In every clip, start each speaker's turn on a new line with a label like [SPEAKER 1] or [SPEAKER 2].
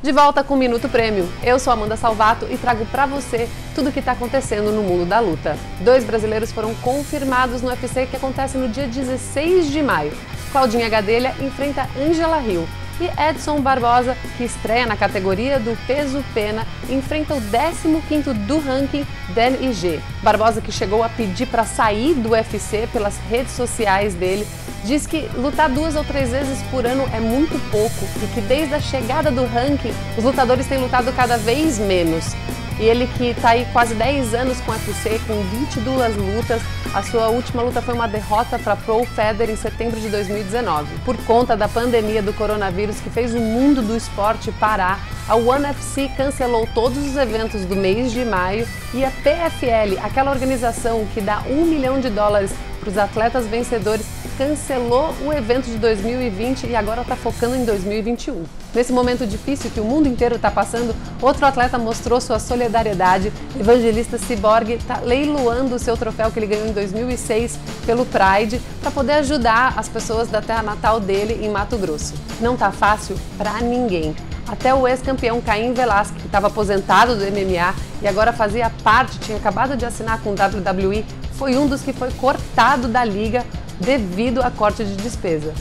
[SPEAKER 1] De volta com o Minuto Prêmio. Eu sou Amanda Salvato e trago para você tudo o que está acontecendo no mundo da luta. Dois brasileiros foram confirmados no UFC que acontece no dia 16 de maio. Claudinha Gadelha enfrenta Angela Hill e Edson Barbosa, que estreia na categoria do peso pena, enfrenta o 15º do ranking DNIG. Barbosa, que chegou a pedir para sair do UFC pelas redes sociais dele, diz que lutar duas ou três vezes por ano é muito pouco e que desde a chegada do ranking, os lutadores têm lutado cada vez menos. E ele que está aí quase 10 anos com UFC, com 22 lutas, a sua última luta foi uma derrota para Pro Feder em setembro de 2019. Por conta da pandemia do coronavírus que fez o mundo do esporte parar, a ONE FC cancelou todos os eventos do mês de maio e a PFL, aquela organização que dá um milhão de dólares para os atletas vencedores, cancelou o evento de 2020 e agora está focando em 2021. Nesse momento difícil que o mundo inteiro está passando, outro atleta mostrou sua solidariedade. Evangelista Cyborg está leiloando o seu troféu que ele ganhou em 2006 pelo Pride para poder ajudar as pessoas da terra natal dele em Mato Grosso. Não tá fácil para ninguém. Até o ex-campeão Caim Velasquez, que estava aposentado do MMA e agora fazia parte, tinha acabado de assinar com o WWE, foi um dos que foi cortado da liga devido a corte de despesa.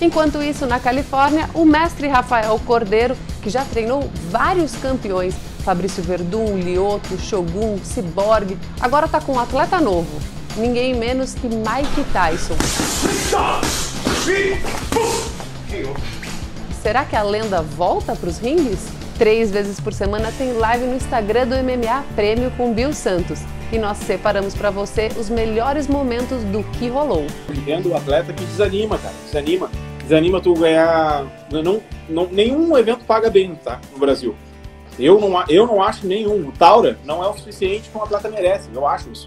[SPEAKER 1] Enquanto isso, na Califórnia, o mestre Rafael Cordeiro, que já treinou vários campeões, Fabrício Verdun, Lioto, Shogun, Cyborg, agora está com um atleta novo, ninguém menos que Mike Tyson. Será que a lenda volta para os ringues? Três vezes por semana tem live no Instagram do MMA Prêmio com Bill Santos e nós separamos para você os melhores momentos do que rolou.
[SPEAKER 2] Entendo o atleta que desanima, cara, desanima. Desanima tu ganhar. Não, não, nenhum evento paga bem, tá? No Brasil. Eu não, eu não acho nenhum. O Taura não é o suficiente que um atleta merece. Eu acho isso.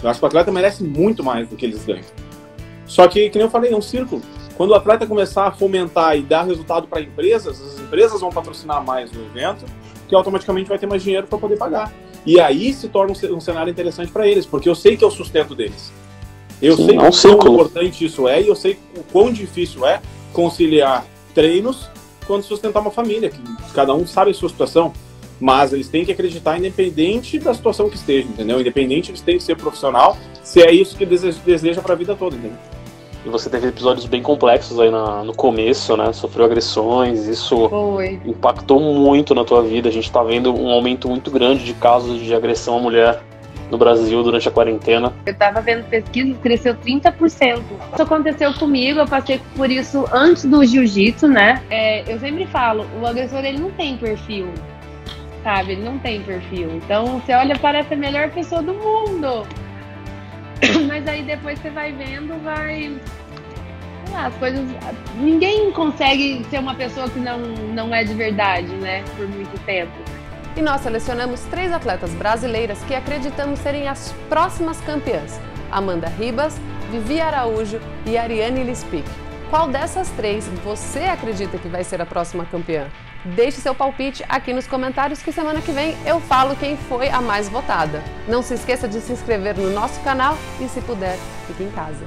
[SPEAKER 2] Eu acho que o atleta merece muito mais do que eles ganham. Só que, como eu falei, é um círculo. Quando o atleta começar a fomentar e dar resultado para empresas, as empresas vão patrocinar mais o evento, que automaticamente vai ter mais dinheiro para poder pagar. E aí se torna um cenário interessante para eles, porque eu sei que é o sustento deles. Eu Sim, sei é o quão importante isso é e eu sei o quão difícil é conciliar treinos quando sustentar uma família, que cada um sabe a sua situação, mas eles têm que acreditar independente da situação que esteja, entendeu? Independente, eles têm que ser profissional, se é isso que deseja para a vida toda, entendeu?
[SPEAKER 3] E você teve episódios bem complexos aí na, no começo, né? Sofreu agressões, isso
[SPEAKER 1] Foi.
[SPEAKER 3] impactou muito na tua vida. A gente tá vendo um aumento muito grande de casos de agressão à mulher no Brasil durante a quarentena.
[SPEAKER 4] Eu tava vendo pesquisas, cresceu 30%. Isso aconteceu comigo, eu passei por isso antes do jiu-jitsu, né? É, eu sempre falo, o agressor ele não tem perfil, sabe? Ele não tem perfil. Então você olha, parece a melhor pessoa do mundo. Mas aí depois você vai vendo, vai. Lá, as coisas. Ninguém consegue ser uma pessoa que não, não é de verdade, né? Por muito tempo.
[SPEAKER 1] E nós selecionamos três atletas brasileiras que acreditamos serem as próximas campeãs: Amanda Ribas, Vivi Araújo e Ariane Lispic. Qual dessas três você acredita que vai ser a próxima campeã? Deixe seu palpite aqui nos comentários que semana que vem eu falo quem foi a mais votada. Não se esqueça de se inscrever no nosso canal e, se puder, fique em casa.